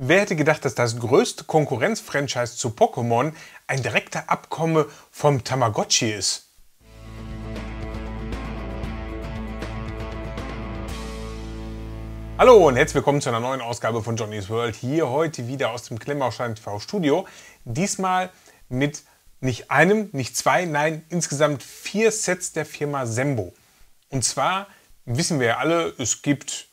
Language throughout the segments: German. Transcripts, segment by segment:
Wer hätte gedacht, dass das größte Konkurrenz-Franchise zu Pokémon ein direkter Abkomme vom Tamagotchi ist? Hallo und herzlich willkommen zu einer neuen Ausgabe von Johnny's World. Hier heute wieder aus dem Klemmbaustein TV Studio. Diesmal mit nicht einem, nicht zwei, nein, insgesamt vier Sets der Firma Sembo. Und zwar wissen wir ja alle, es gibt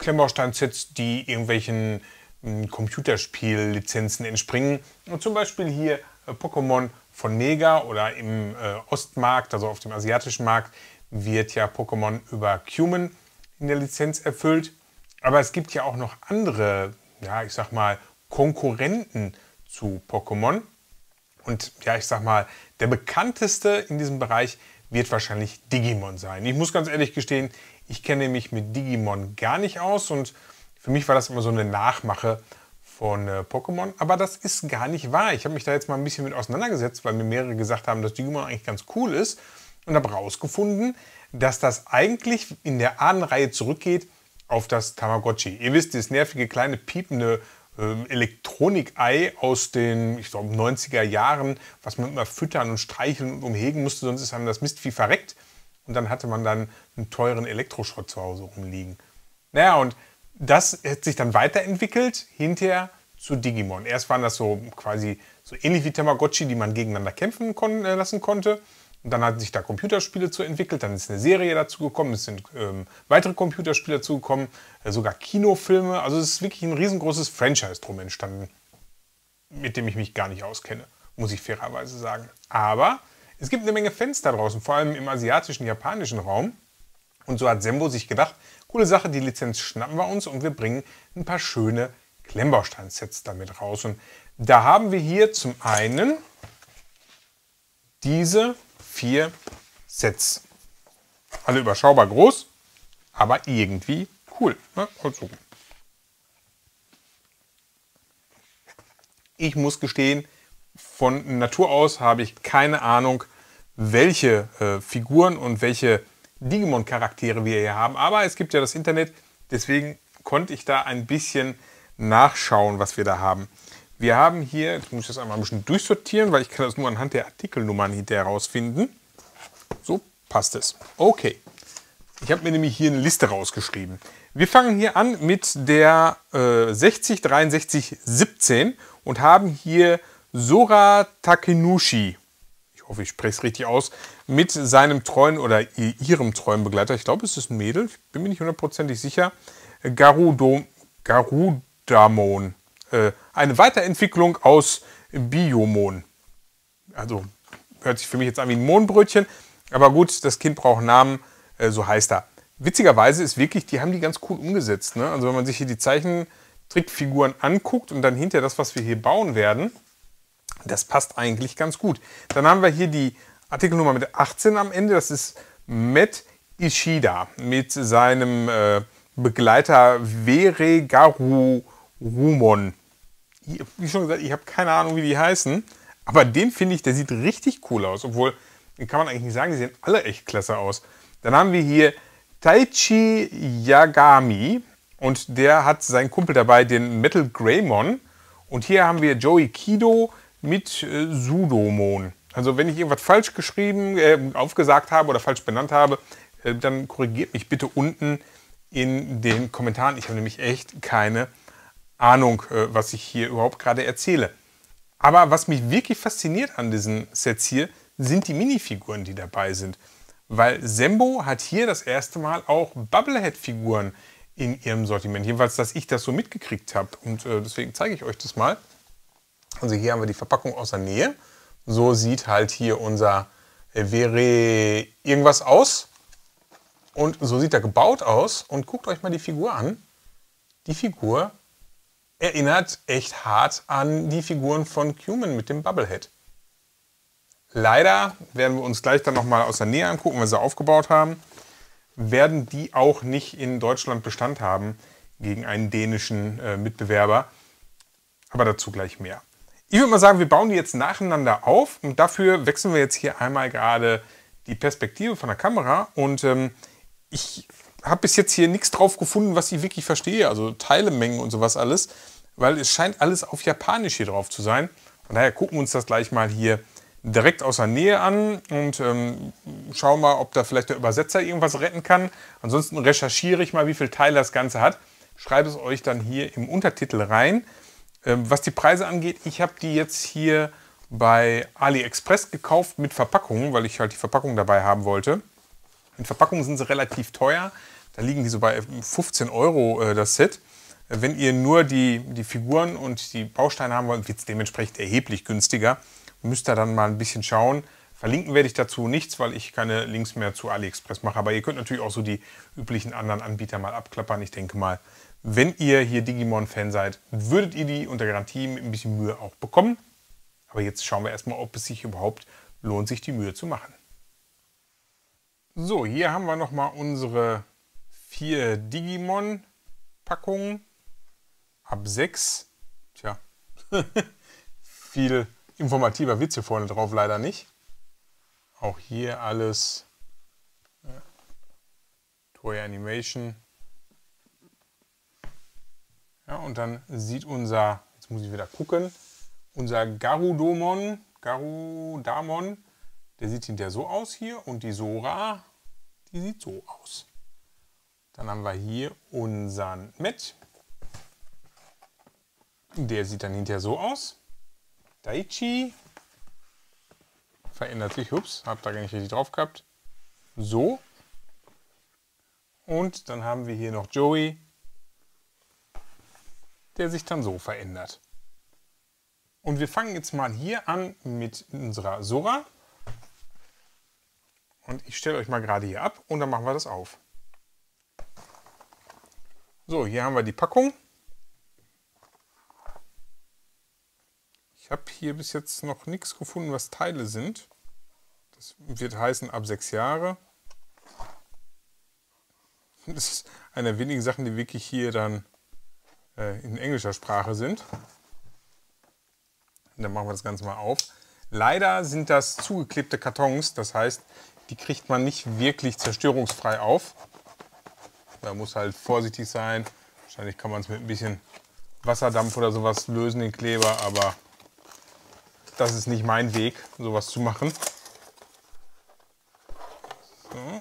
Klemmbaustein-Sets, die irgendwelchen hm, Computerspiellizenzen entspringen. Und zum Beispiel hier äh, Pokémon von Mega oder im äh, Ostmarkt, also auf dem asiatischen Markt, wird ja Pokémon über Cuman in der Lizenz erfüllt. Aber es gibt ja auch noch andere, ja, ich sag mal, Konkurrenten zu Pokémon. Und ja, ich sag mal, der bekannteste in diesem Bereich wird wahrscheinlich Digimon sein. Ich muss ganz ehrlich gestehen, ich kenne mich mit Digimon gar nicht aus und für mich war das immer so eine Nachmache von äh, Pokémon. Aber das ist gar nicht wahr. Ich habe mich da jetzt mal ein bisschen mit auseinandergesetzt, weil mir mehrere gesagt haben, dass Digimon eigentlich ganz cool ist und habe herausgefunden, dass das eigentlich in der Ahnenreihe zurückgeht auf das Tamagotchi. Ihr wisst, dieses nervige kleine piepende Elektronik-Ei aus den, ich glaube, 90er Jahren, was man immer füttern und streicheln und umhegen musste, sonst ist einem das Mistvieh verreckt. Und dann hatte man dann einen teuren Elektroschrott zu Hause rumliegen. Naja, und das hat sich dann weiterentwickelt hinterher zu Digimon. Erst waren das so quasi so ähnlich wie Tamagotchi, die man gegeneinander kämpfen kon äh, lassen konnte. Und dann hatten sich da Computerspiele zu entwickelt, dann ist eine Serie dazu gekommen, es sind ähm, weitere Computerspiele dazu gekommen, äh, sogar Kinofilme. Also es ist wirklich ein riesengroßes Franchise drum entstanden, mit dem ich mich gar nicht auskenne, muss ich fairerweise sagen. Aber es gibt eine Menge Fans da draußen, vor allem im asiatischen, japanischen Raum. Und so hat Sembo sich gedacht, coole Sache, die Lizenz schnappen wir uns und wir bringen ein paar schöne Klemmbaustein-Sets damit raus. Und da haben wir hier zum einen diese vier Sets. Alle überschaubar groß, aber irgendwie cool. Ne? Also. Ich muss gestehen, von Natur aus habe ich keine Ahnung, welche äh, Figuren und welche Digimon-Charaktere wir hier haben. Aber es gibt ja das Internet, deswegen konnte ich da ein bisschen nachschauen, was wir da haben. Wir haben hier, jetzt muss ich das einmal ein bisschen durchsortieren, weil ich kann das nur anhand der Artikelnummern hinterher herausfinden. So passt es. Okay. Ich habe mir nämlich hier eine Liste rausgeschrieben. Wir fangen hier an mit der äh, 60 63 17 und haben hier Sora Takenushi, ich hoffe, ich spreche es richtig aus, mit seinem treuen oder ihrem treuen Begleiter, ich glaube, es ist ein Mädel, ich bin mir nicht hundertprozentig sicher, Garudo, Garudamon. Äh, eine Weiterentwicklung aus Biomon. Also hört sich für mich jetzt an wie ein Mohnbrötchen, aber gut, das Kind braucht Namen, äh, so heißt er. Witzigerweise ist wirklich, die haben die ganz cool umgesetzt. Ne? Also wenn man sich hier die Zeichentrickfiguren anguckt und dann hinterher das, was wir hier bauen werden, das passt eigentlich ganz gut. Dann haben wir hier die Artikelnummer mit 18 am Ende. Das ist Matt Ishida mit seinem äh, Begleiter Vere Garurumon. Wie schon gesagt, ich habe keine Ahnung, wie die heißen. Aber den finde ich, der sieht richtig cool aus. Obwohl, den kann man eigentlich nicht sagen, die sehen alle echt klasse aus. Dann haben wir hier Taichi Yagami. Und der hat seinen Kumpel dabei, den Metal Greymon. Und hier haben wir Joey Kido mit äh, Sudomon. Also wenn ich irgendwas falsch geschrieben, äh, aufgesagt habe oder falsch benannt habe, äh, dann korrigiert mich bitte unten in den Kommentaren. Ich habe nämlich echt keine Ahnung, äh, was ich hier überhaupt gerade erzähle. Aber was mich wirklich fasziniert an diesen Sets hier, sind die Minifiguren, die dabei sind. Weil Sembo hat hier das erste Mal auch Bubblehead-Figuren in ihrem Sortiment. Jedenfalls, dass ich das so mitgekriegt habe. Und äh, deswegen zeige ich euch das mal. Also hier haben wir die Verpackung aus der Nähe. So sieht halt hier unser Vere irgendwas aus. Und so sieht er gebaut aus. Und guckt euch mal die Figur an. Die Figur erinnert echt hart an die Figuren von Cuman mit dem Bubblehead. Leider werden wir uns gleich dann nochmal aus der Nähe angucken, wenn sie aufgebaut haben. Werden die auch nicht in Deutschland Bestand haben gegen einen dänischen äh, Mitbewerber. Aber dazu gleich mehr. Ich würde mal sagen, wir bauen die jetzt nacheinander auf und dafür wechseln wir jetzt hier einmal gerade die Perspektive von der Kamera und ähm, ich habe bis jetzt hier nichts drauf gefunden, was ich wirklich verstehe. Also Teilemengen und sowas alles. Weil es scheint alles auf Japanisch hier drauf zu sein. Von daher gucken wir uns das gleich mal hier direkt aus der Nähe an und ähm, schauen mal, ob da vielleicht der Übersetzer irgendwas retten kann. Ansonsten recherchiere ich mal, wie viele Teile das Ganze hat. Schreibe es euch dann hier im Untertitel rein. Ähm, was die Preise angeht, ich habe die jetzt hier bei AliExpress gekauft mit Verpackungen, weil ich halt die Verpackung dabei haben wollte. In Verpackungen sind sie relativ teuer. Da liegen die so bei 15 Euro äh, das Set. Wenn ihr nur die, die Figuren und die Bausteine haben wollt, wird es dementsprechend erheblich günstiger. Müsst ihr dann mal ein bisschen schauen. Verlinken werde ich dazu nichts, weil ich keine Links mehr zu AliExpress mache. Aber ihr könnt natürlich auch so die üblichen anderen Anbieter mal abklappern. Ich denke mal, wenn ihr hier Digimon-Fan seid, würdet ihr die unter Garantie mit ein bisschen Mühe auch bekommen. Aber jetzt schauen wir erstmal, ob es sich überhaupt lohnt, sich die Mühe zu machen. So, hier haben wir nochmal unsere vier Digimon-Packungen. Ab 6. Tja, viel informativer es hier vorne drauf leider nicht. Auch hier alles ja, Toy Animation. Ja, und dann sieht unser, jetzt muss ich wieder gucken, unser Garudomon, Garudamon, der sieht hinterher so aus hier und die Sora, die sieht so aus. Dann haben wir hier unseren Met. Der sieht dann hinterher so aus. Daichi verändert sich. Ups, hab da gar nicht richtig drauf gehabt. So. Und dann haben wir hier noch Joey, der sich dann so verändert. Und wir fangen jetzt mal hier an mit unserer Sora. Und ich stelle euch mal gerade hier ab und dann machen wir das auf. So, hier haben wir die Packung. Ich habe hier bis jetzt noch nichts gefunden, was Teile sind. Das wird heißen ab sechs Jahre. Das ist eine der wenigen Sachen, die wirklich hier dann äh, in englischer Sprache sind. Und dann machen wir das Ganze mal auf. Leider sind das zugeklebte Kartons, das heißt, die kriegt man nicht wirklich zerstörungsfrei auf. Man muss halt vorsichtig sein. Wahrscheinlich kann man es mit ein bisschen Wasserdampf oder sowas lösen, den Kleber, aber das ist nicht mein Weg, sowas zu machen. So.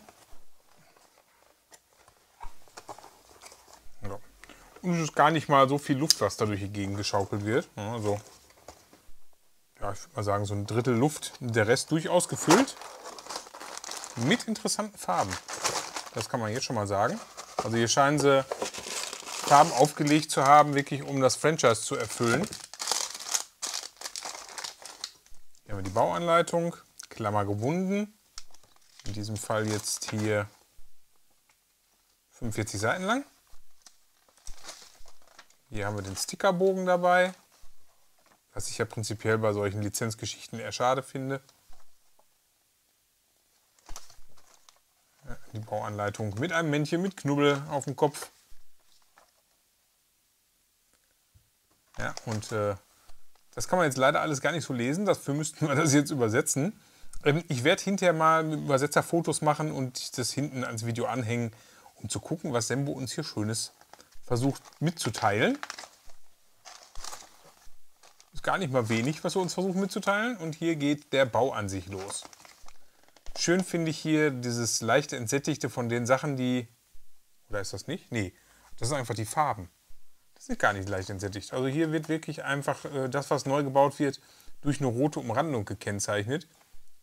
Und es ist gar nicht mal so viel Luft, was da durch die Gegend geschaukelt wird. Also, ja, ich würde mal sagen, so ein Drittel Luft, der Rest durchaus gefüllt. Mit interessanten Farben. Das kann man jetzt schon mal sagen. Also hier scheinen sie Farben aufgelegt zu haben, wirklich um das Franchise zu erfüllen. wir die Bauanleitung, Klammer gebunden. In diesem Fall jetzt hier 45 Seiten lang. Hier haben wir den Stickerbogen dabei, was ich ja prinzipiell bei solchen Lizenzgeschichten eher schade finde. Die Bauanleitung mit einem Männchen mit Knubbel auf dem Kopf. Ja, und äh, das kann man jetzt leider alles gar nicht so lesen, dafür müssten wir das jetzt übersetzen. Ähm, ich werde hinterher mal mit Übersetzer Fotos machen und das hinten ans Video anhängen, um zu gucken, was Sembo uns hier Schönes versucht mitzuteilen. Ist gar nicht mal wenig, was er uns versucht mitzuteilen. Und hier geht der Bau an sich los. Schön finde ich hier dieses leichte Entsättigte von den Sachen, die... Oder ist das nicht? Nee, das sind einfach die Farben. Das ist gar nicht leicht entsättigt. Also hier wird wirklich einfach äh, das, was neu gebaut wird, durch eine rote Umrandung gekennzeichnet.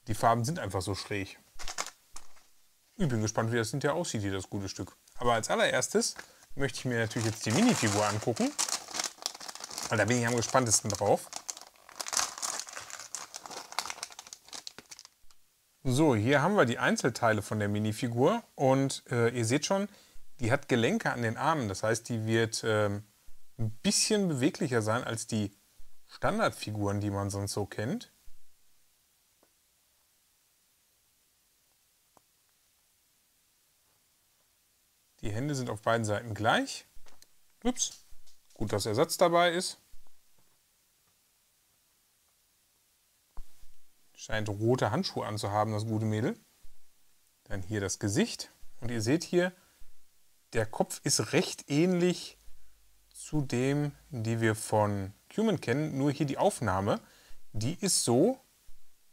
Die Farben sind einfach so schräg. Ich bin gespannt, wie das hinterher aussieht, hier das gute Stück. Aber als allererstes möchte ich mir natürlich jetzt die Minifigur angucken. Weil da bin ich am gespanntesten drauf. So, hier haben wir die Einzelteile von der Minifigur und äh, ihr seht schon, die hat Gelenke an den Armen. Das heißt, die wird ähm, ein bisschen beweglicher sein als die Standardfiguren, die man sonst so kennt. Die Hände sind auf beiden Seiten gleich. Ups. Gut, dass Ersatz dabei ist. Scheint rote Handschuhe anzuhaben, das gute Mädel. Dann hier das Gesicht. Und ihr seht hier, Der Kopf ist recht ähnlich zu dem, die wir von Human kennen, nur hier die Aufnahme, die ist so,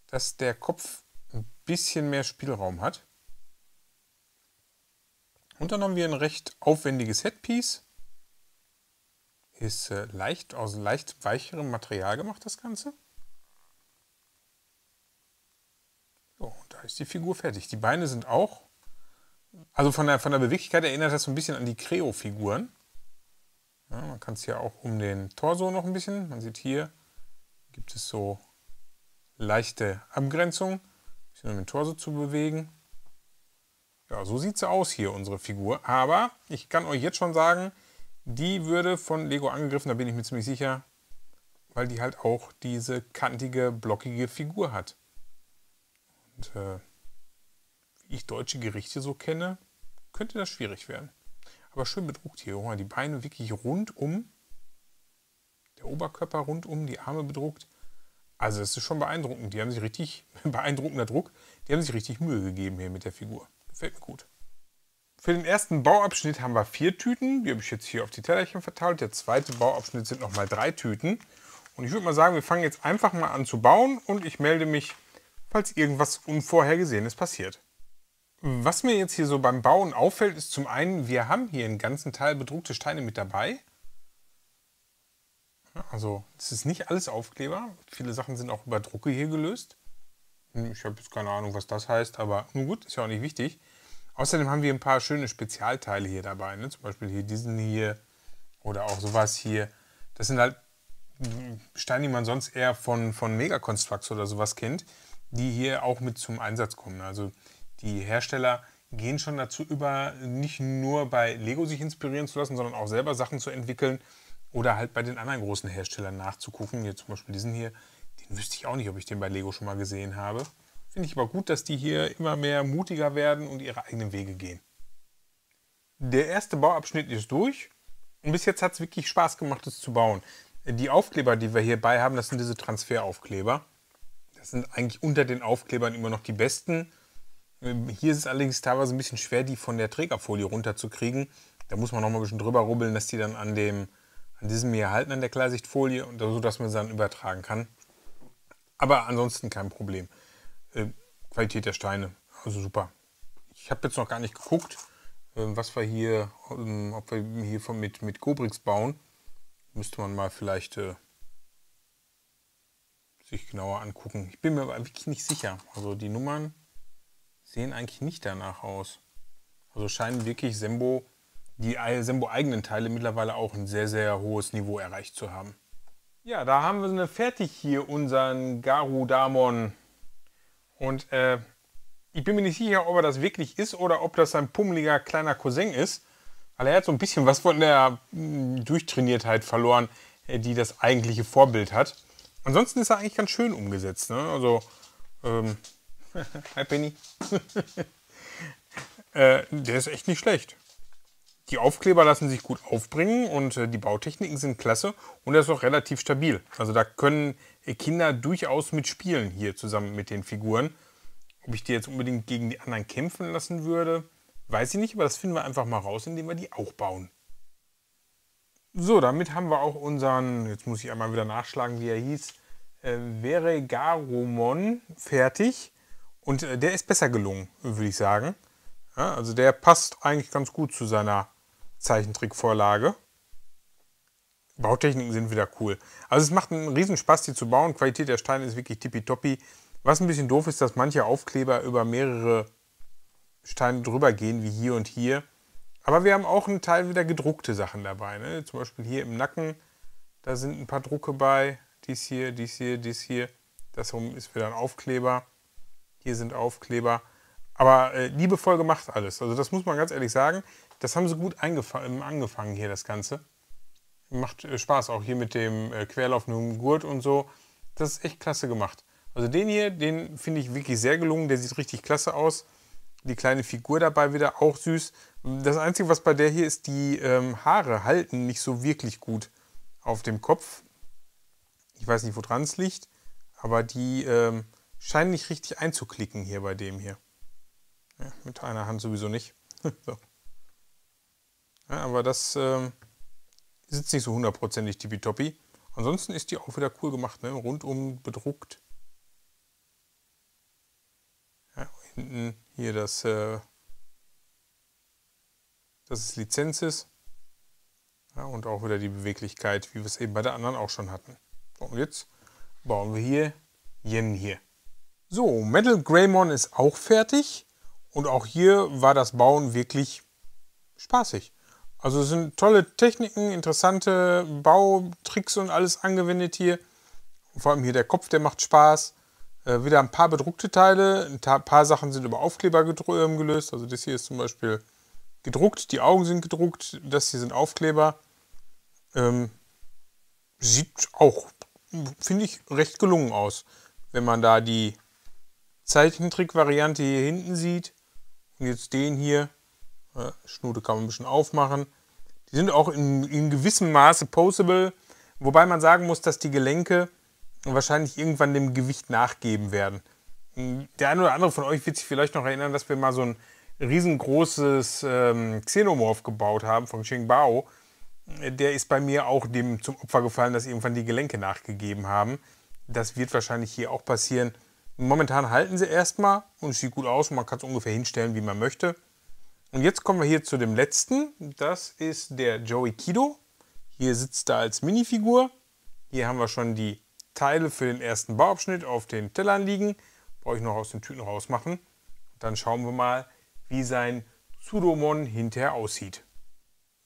dass der Kopf ein bisschen mehr Spielraum hat. Und dann haben wir ein recht aufwendiges Headpiece. Ist äh, leicht aus leicht weicherem Material gemacht, das Ganze. So, und da ist die Figur fertig. Die Beine sind auch, also von der, von der Beweglichkeit erinnert das so ein bisschen an die Creo-Figuren. Ja, man kann es hier auch um den Torso noch ein bisschen. Man sieht hier, gibt es so leichte Abgrenzung, um den Torso zu bewegen. Ja, so sieht sie aus hier, unsere Figur. Aber ich kann euch jetzt schon sagen, die würde von Lego angegriffen, da bin ich mir ziemlich sicher, weil die halt auch diese kantige, blockige Figur hat. Und äh, wie ich deutsche Gerichte so kenne, könnte das schwierig werden. Aber schön bedruckt hier. Junge. Die Beine wirklich rundum. Der Oberkörper rundum, die Arme bedruckt. Also es ist schon beeindruckend. Die haben sich richtig, beeindruckender Druck, die haben sich richtig Mühe gegeben hier mit der Figur. Gefällt mir gut. Für den ersten Bauabschnitt haben wir vier Tüten. Die habe ich jetzt hier auf die Tellerchen verteilt. Der zweite Bauabschnitt sind nochmal drei Tüten. Und ich würde mal sagen, wir fangen jetzt einfach mal an zu bauen und ich melde mich, falls irgendwas Unvorhergesehenes passiert. Was mir jetzt hier so beim Bauen auffällt, ist zum einen, wir haben hier einen ganzen Teil bedruckte Steine mit dabei. Also es ist nicht alles Aufkleber. Viele Sachen sind auch über Drucke hier gelöst. Hm, ich habe jetzt keine Ahnung, was das heißt, aber nun gut, ist ja auch nicht wichtig. Außerdem haben wir ein paar schöne Spezialteile hier dabei. Ne? Zum Beispiel hier diesen hier oder auch sowas hier. Das sind halt hm, Steine, die man sonst eher von, von Megaconstructs oder sowas kennt, die hier auch mit zum Einsatz kommen. Also die Hersteller gehen schon dazu über, nicht nur bei Lego sich inspirieren zu lassen, sondern auch selber Sachen zu entwickeln oder halt bei den anderen großen Herstellern nachzugucken. Hier zum Beispiel diesen hier, den wüsste ich auch nicht, ob ich den bei Lego schon mal gesehen habe. Finde ich aber gut, dass die hier immer mehr mutiger werden und ihre eigenen Wege gehen. Der erste Bauabschnitt ist durch und bis jetzt hat es wirklich Spaß gemacht, es zu bauen. Die Aufkleber, die wir hierbei haben, das sind diese Transferaufkleber. Das sind eigentlich unter den Aufklebern immer noch die besten. Hier ist es allerdings teilweise ein bisschen schwer, die von der Trägerfolie runterzukriegen. Da muss man noch mal ein bisschen drüber rubbeln, dass die dann an, dem, an diesem hier halten, an der Klarsichtfolie, und so, dass man sie dann übertragen kann. Aber ansonsten kein Problem. Äh, Qualität der Steine, also super. Ich habe jetzt noch gar nicht geguckt, äh, was wir hier, ähm, ob wir hier mit, mit Cobrix bauen. Müsste man mal vielleicht äh, sich genauer angucken. Ich bin mir aber wirklich nicht sicher. Also die Nummern sehen eigentlich nicht danach aus. Also scheinen wirklich Sembo, die Sembo eigenen Teile mittlerweile auch ein sehr, sehr hohes Niveau erreicht zu haben. Ja, da haben wir fertig hier unseren Garudamon. Und äh, ich bin mir nicht sicher, ob er das wirklich ist oder ob das ein pummeliger kleiner Cousin ist. Weil er hat so ein bisschen was von der hm, Durchtrainiertheit verloren, äh, die das eigentliche Vorbild hat. Ansonsten ist er eigentlich ganz schön umgesetzt. Ne? Also ähm, Hi Penny. äh, der ist echt nicht schlecht. Die Aufkleber lassen sich gut aufbringen und äh, die Bautechniken sind klasse und er ist auch relativ stabil. Also da können äh, Kinder durchaus mitspielen hier zusammen mit den Figuren. Ob ich die jetzt unbedingt gegen die anderen kämpfen lassen würde, weiß ich nicht, aber das finden wir einfach mal raus, indem wir die auch bauen. So, damit haben wir auch unseren, jetzt muss ich einmal wieder nachschlagen, wie er hieß, äh, Veregaromon fertig. Und äh, der ist besser gelungen, würde ich sagen. Ja, also der passt eigentlich ganz gut zu seiner Zeichentrickvorlage. Bautechniken sind wieder cool. Also es macht einen riesen Spaß, die zu bauen. Qualität der Steine ist wirklich tippitoppi. Was ein bisschen doof ist, dass manche Aufkleber über mehrere Steine drüber gehen, wie hier und hier. Aber wir haben auch einen Teil wieder gedruckte Sachen dabei. Ne? Zum Beispiel hier im Nacken, da sind ein paar Drucke bei. Dies hier, dies hier, dies hier. Das ist wieder ein Aufkleber. Hier sind Aufkleber. Aber äh, liebevoll gemacht alles. Also das muss man ganz ehrlich sagen. Das haben sie gut angefangen hier, das Ganze. Macht äh, Spaß, auch hier mit dem äh, querlaufenden Gurt und so. Das ist echt klasse gemacht. Also den hier, den finde ich wirklich sehr gelungen. Der sieht richtig klasse aus. Die kleine Figur dabei wieder, auch süß. Das Einzige, was bei der hier ist, die ähm, Haare halten nicht so wirklich gut auf dem Kopf. Ich weiß nicht, woran es liegt, aber die ähm, scheinen nicht richtig einzuklicken hier bei dem hier. Ja, mit einer Hand sowieso nicht. so. Ja, aber das äh, sitzt nicht so hundertprozentig tippitoppi. Ansonsten ist die auch wieder cool gemacht, ne? rundum bedruckt. Ja, hinten hier das, äh, das ist Lizenz ist. Ja, und auch wieder die Beweglichkeit, wie wir es eben bei der anderen auch schon hatten. Und jetzt bauen wir hier Yen hier. So, Metal Greymon ist auch fertig. Und auch hier war das Bauen wirklich spaßig. Also es sind tolle Techniken, interessante Bautricks und alles angewendet hier. Vor allem hier der Kopf, der macht Spaß. Äh, wieder ein paar bedruckte Teile. Ein paar Sachen sind über Aufkleber ähm, gelöst. Also das hier ist zum Beispiel gedruckt. Die Augen sind gedruckt. Das hier sind Aufkleber. Ähm, sieht auch, finde ich, recht gelungen aus. Wenn man da die Zeichentrick-Variante hier hinten sieht und jetzt den hier, äh, Schnute kann man ein bisschen aufmachen. Die sind auch in, in gewissem Maße posable, wobei man sagen muss, dass die Gelenke wahrscheinlich irgendwann dem Gewicht nachgeben werden. Der eine oder andere von euch wird sich vielleicht noch erinnern, dass wir mal so ein riesengroßes ähm, Xenomorph gebaut haben von Xingbao. Der ist bei mir auch dem zum Opfer gefallen, dass irgendwann die Gelenke nachgegeben haben. Das wird wahrscheinlich hier auch passieren. Momentan halten sie erstmal und es sieht gut aus und man kann es ungefähr hinstellen, wie man möchte. Und jetzt kommen wir hier zu dem letzten. Das ist der Joey Kido. Hier sitzt er als Minifigur. Hier haben wir schon die Teile für den ersten Bauabschnitt auf den Tellern liegen. Brauche ich noch aus den Tüten rausmachen. Dann schauen wir mal, wie sein Sudomon hinterher aussieht.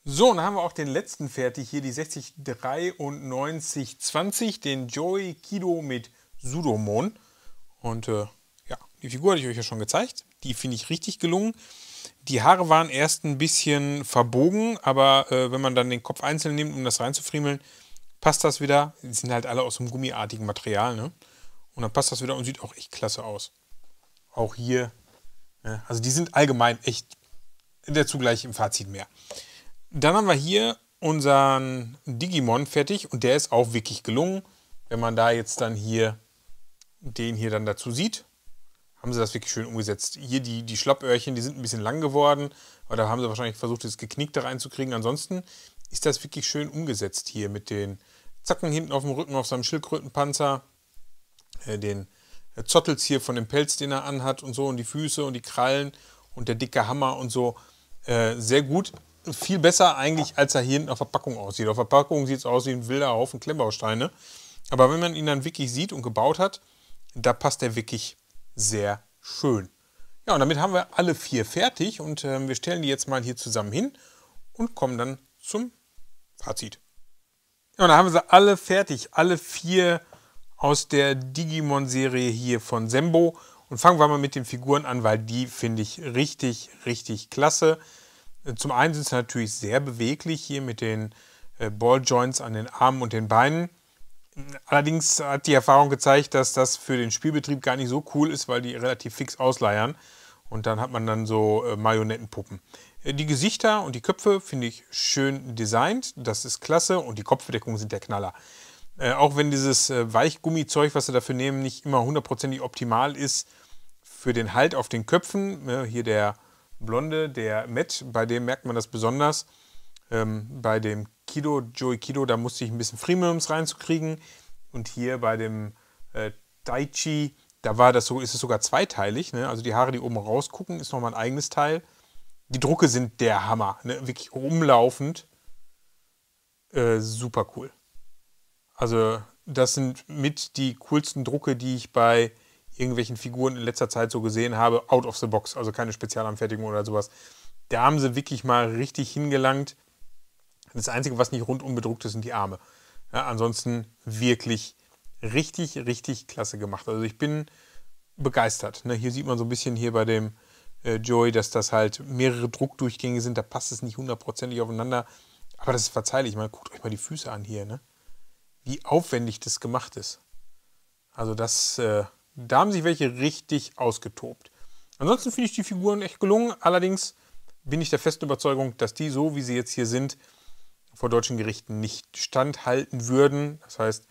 So, und dann haben wir auch den letzten fertig. Hier die 609320, den Joey Kido mit Sudomon. Und äh, ja, die Figur hatte ich euch ja schon gezeigt. Die finde ich richtig gelungen. Die Haare waren erst ein bisschen verbogen, aber äh, wenn man dann den Kopf einzeln nimmt, um das reinzufriemeln, passt das wieder. Die sind halt alle aus einem gummiartigen Material, ne? Und dann passt das wieder und sieht auch echt klasse aus. Auch hier. Ne? Also die sind allgemein echt dazu gleich im Fazit mehr. Dann haben wir hier unseren Digimon fertig und der ist auch wirklich gelungen. Wenn man da jetzt dann hier den hier dann dazu sieht, haben sie das wirklich schön umgesetzt. Hier die, die Schlappöhrchen, die sind ein bisschen lang geworden, aber da haben sie wahrscheinlich versucht, das Geknickte reinzukriegen. Ansonsten ist das wirklich schön umgesetzt hier mit den Zacken hinten auf dem Rücken, auf seinem Schildkrötenpanzer, äh, den Zottels hier von dem Pelz, den er anhat und so und die Füße und die Krallen und der dicke Hammer und so. Äh, sehr gut. Viel besser eigentlich, als er hier hinten auf der Packung aussieht. Auf der Packung sieht es aus wie ein wilder Haufen Klemmbausteine. Aber wenn man ihn dann wirklich sieht und gebaut hat, da passt er wirklich sehr schön. Ja, und damit haben wir alle vier fertig und äh, wir stellen die jetzt mal hier zusammen hin und kommen dann zum Fazit. Ja, und da haben wir sie alle fertig, alle vier aus der Digimon-Serie hier von Sembo. Und fangen wir mal mit den Figuren an, weil die finde ich richtig, richtig klasse. Zum einen sind sie natürlich sehr beweglich hier mit den äh, Balljoints an den Armen und den Beinen. Allerdings hat die Erfahrung gezeigt, dass das für den Spielbetrieb gar nicht so cool ist, weil die relativ fix ausleiern. Und dann hat man dann so äh, Marionettenpuppen. Die Gesichter und die Köpfe finde ich schön designt. Das ist klasse. Und die Kopfbedeckungen sind der Knaller. Äh, auch wenn dieses äh, Weichgummizeug, was sie dafür nehmen, nicht immer hundertprozentig optimal ist für den Halt auf den Köpfen. Äh, hier der Blonde, der Matt, bei dem merkt man das besonders. Ähm, bei dem Kido, Joey Kido, da musste ich ein bisschen Freemiums reinzukriegen. Und hier bei dem äh, Daichi, da war das so, ist es sogar zweiteilig. Ne? Also die Haare, die oben rausgucken, ist nochmal ein eigenes Teil. Die Drucke sind der Hammer. Ne? Wirklich umlaufend. Äh, super cool. Also das sind mit die coolsten Drucke, die ich bei irgendwelchen Figuren in letzter Zeit so gesehen habe. Out of the box, also keine Spezialanfertigung oder sowas. Da haben sie wirklich mal richtig hingelangt. Das Einzige, was nicht rundum bedruckt ist, sind die Arme. Ja, ansonsten wirklich richtig, richtig klasse gemacht. Also ich bin begeistert. Ne? Hier sieht man so ein bisschen hier bei dem äh, Joy, dass das halt mehrere Druckdurchgänge sind. Da passt es nicht hundertprozentig aufeinander. Aber das ist verzeihlich. Man guckt euch mal die Füße an hier. Ne? Wie aufwendig das gemacht ist. Also das, äh, da haben sich welche richtig ausgetobt. Ansonsten finde ich die Figuren echt gelungen. Allerdings bin ich der festen Überzeugung, dass die so, wie sie jetzt hier sind, vor deutschen Gerichten nicht standhalten würden. Das heißt,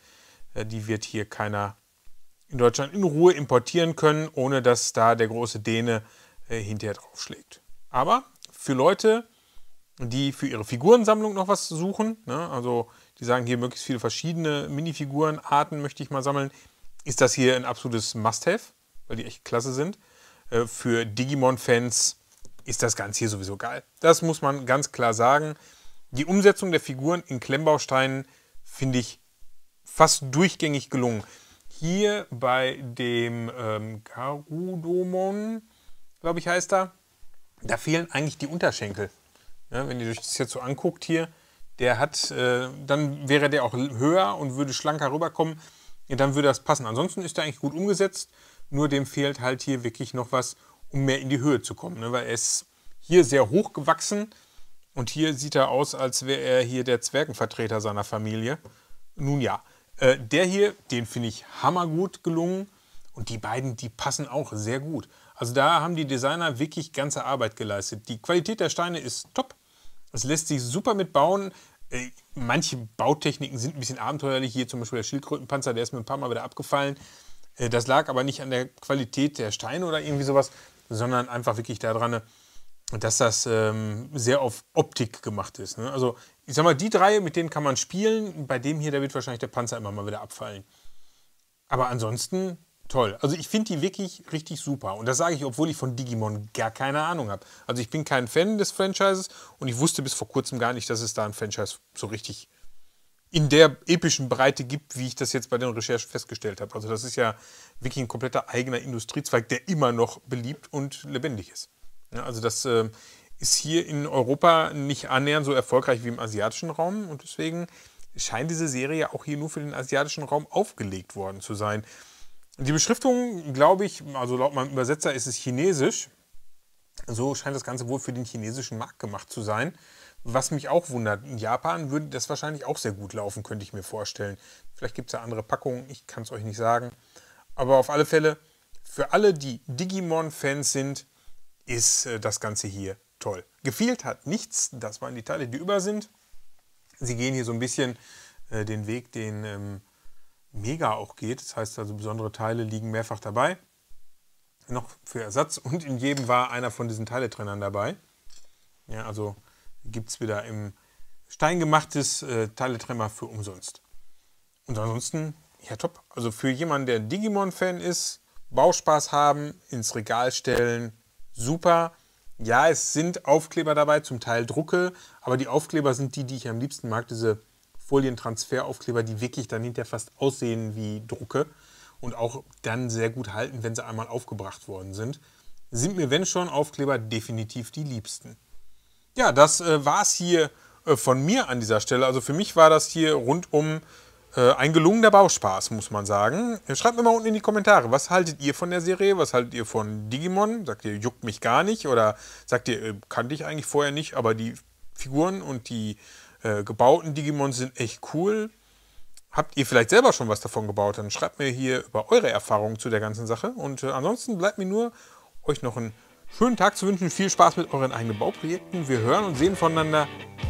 äh, die wird hier keiner in Deutschland in Ruhe importieren können, ohne dass da der große Däne äh, hinterher draufschlägt. Aber für Leute, die für ihre Figurensammlung noch was suchen. Ne? Also die sagen hier möglichst viele verschiedene Minifigurenarten möchte ich mal sammeln. Ist das hier ein absolutes Must-Have, weil die echt klasse sind. Äh, für Digimon-Fans ist das Ganze hier sowieso geil. Das muss man ganz klar sagen. Die Umsetzung der Figuren in Klemmbausteinen finde ich fast durchgängig gelungen. Hier bei dem ähm, Garudomon, glaube ich, heißt er, da fehlen eigentlich die Unterschenkel. Ja, wenn ihr euch das jetzt so anguckt hier, der hat, äh, dann wäre der auch höher und würde schlanker rüberkommen. Ja, dann würde das passen. Ansonsten ist er eigentlich gut umgesetzt. Nur dem fehlt halt hier wirklich noch was, um mehr in die Höhe zu kommen. Ne? Weil er ist hier sehr hoch gewachsen und hier sieht er aus, als wäre er hier der Zwergenvertreter seiner Familie. Nun ja, äh, der hier, den finde ich hammergut gelungen. Und die beiden, die passen auch sehr gut. Also da haben die Designer wirklich ganze Arbeit geleistet. Die Qualität der Steine ist top. Es lässt sich super mitbauen. Äh, manche Bautechniken sind ein bisschen abenteuerlich. Hier zum Beispiel der Schildkrötenpanzer, der ist mir ein paar Mal wieder abgefallen. Äh, das lag aber nicht an der Qualität der Steine oder irgendwie sowas, sondern einfach wirklich daran, dass das ähm, sehr auf Optik gemacht ist. Ne? Also ich sag mal, die drei, mit denen kann man spielen. Bei dem hier, da wird wahrscheinlich der Panzer immer mal wieder abfallen. Aber ansonsten toll. Also ich finde die wirklich richtig super. Und das sage ich, obwohl ich von Digimon gar keine Ahnung habe. Also ich bin kein Fan des Franchises und ich wusste bis vor kurzem gar nicht, dass es da ein Franchise so richtig in der epischen Breite gibt, wie ich das jetzt bei den Recherchen festgestellt habe. Also das ist ja wirklich ein kompletter eigener Industriezweig, der immer noch beliebt und lebendig ist. Ja, also das äh, ist hier in Europa nicht annähernd so erfolgreich wie im asiatischen Raum und deswegen scheint diese Serie auch hier nur für den asiatischen Raum aufgelegt worden zu sein. Die Beschriftung, glaube ich, also laut meinem Übersetzer ist es chinesisch. So scheint das Ganze wohl für den chinesischen Markt gemacht zu sein. Was mich auch wundert, in Japan würde das wahrscheinlich auch sehr gut laufen, könnte ich mir vorstellen. Vielleicht gibt es ja andere Packungen, ich kann es euch nicht sagen. Aber auf alle Fälle, für alle, die Digimon-Fans sind, ist äh, das Ganze hier toll. Gefehlt hat nichts, das waren die Teile, die über sind. Sie gehen hier so ein bisschen äh, den Weg, den ähm, Mega auch geht. Das heißt also, besondere Teile liegen mehrfach dabei. Noch für Ersatz und in jedem war einer von diesen Teiletrennern dabei. Ja, also gibt es wieder im Stein gemachtes äh, Teiletrenner für umsonst. Und ansonsten, ja top. Also für jemanden, der Digimon-Fan ist, Bauspaß haben, ins Regal stellen, super. Ja, es sind Aufkleber dabei, zum Teil Drucke, aber die Aufkleber sind die, die ich am liebsten mag, diese Folientransferaufkleber, die wirklich dann hinterher fast aussehen wie Drucke und auch dann sehr gut halten, wenn sie einmal aufgebracht worden sind. Sind mir, wenn schon, Aufkleber definitiv die liebsten. Ja, das äh, war es hier äh, von mir an dieser Stelle. Also für mich war das hier rundum äh, ein gelungener Bauspaß, muss man sagen. Schreibt mir mal unten in die Kommentare, was haltet ihr von der Serie? Was haltet ihr von Digimon? Sagt ihr, juckt mich gar nicht? Oder sagt ihr, äh, kannte ich eigentlich vorher nicht, aber die Figuren und die äh, gebauten Digimon sind echt cool. Habt ihr vielleicht selber schon was davon gebaut? Dann schreibt mir hier über eure Erfahrungen zu der ganzen Sache. Und äh, ansonsten bleibt mir nur, euch noch einen schönen Tag zu wünschen. Viel Spaß mit euren eigenen Bauprojekten. Wir hören und sehen voneinander.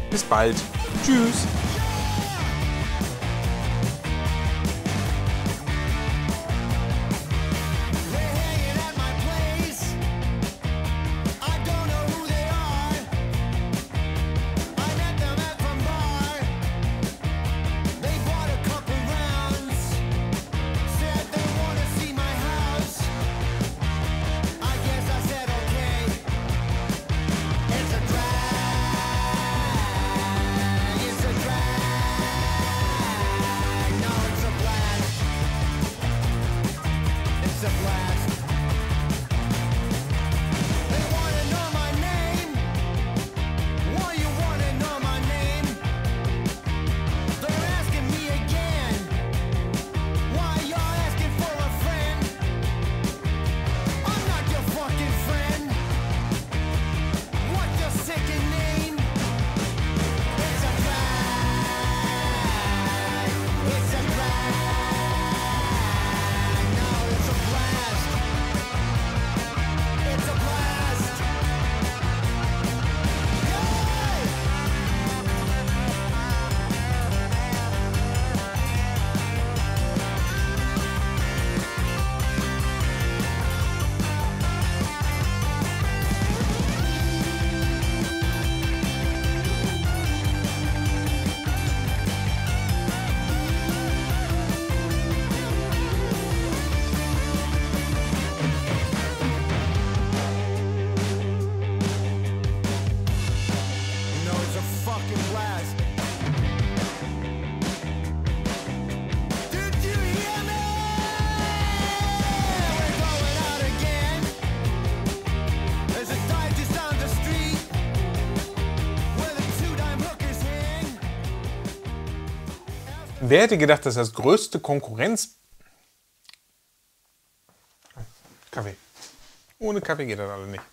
Bis bald. Tschüss. Wer hätte gedacht, dass das größte Konkurrenz... Kaffee. Ohne Kaffee geht das alle nicht.